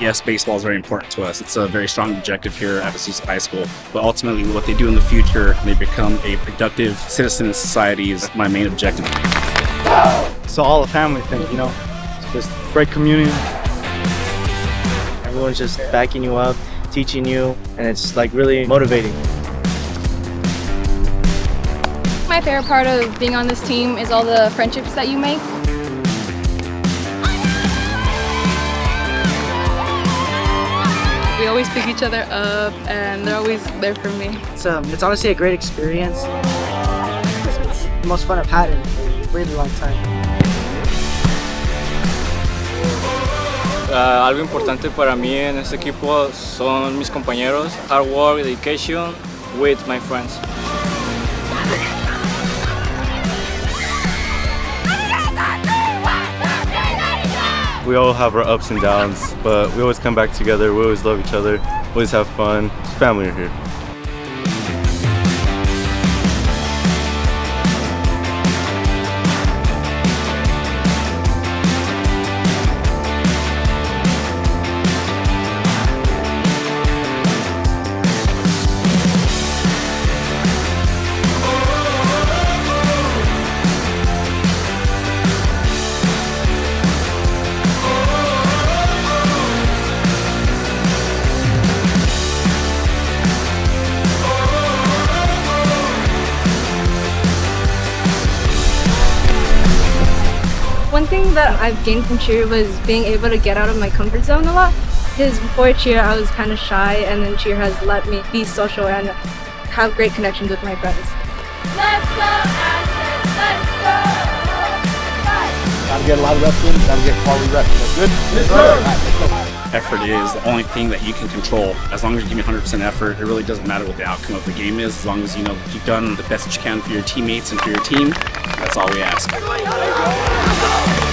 Yes, baseball is very important to us. It's a very strong objective here at Azusa High School. But ultimately, what they do in the future, they become a productive citizen in society is my main objective. It's all a family thing, you know. It's just great community. Everyone's just backing you up, teaching you, and it's like really motivating. My favorite part of being on this team is all the friendships that you make. Always pick each other up and they're always there for me. It's, um, it's honestly a great experience. It's the most fun I've had in a really long time. Uh, algo importante para mí en este equipo son mis compañeros, hard work, dedication with my friends. We all have our ups and downs, but we always come back together. We always love each other, always have fun. It's family here. One thing that I've gained from cheer was being able to get out of my comfort zone a lot. Because before cheer I was kind of shy and then cheer has let me be social and have great connections with my friends. Let's go, Aztecs! Let's go! Gotta get a lot of reps in, gotta get quality reps. That's good? Yes, sir. Effort is the only thing that you can control. As long as you give me 100% effort, it really doesn't matter what the outcome of the game is. As long as you know you've done the best you can for your teammates and for your team, that's all we ask. Oh!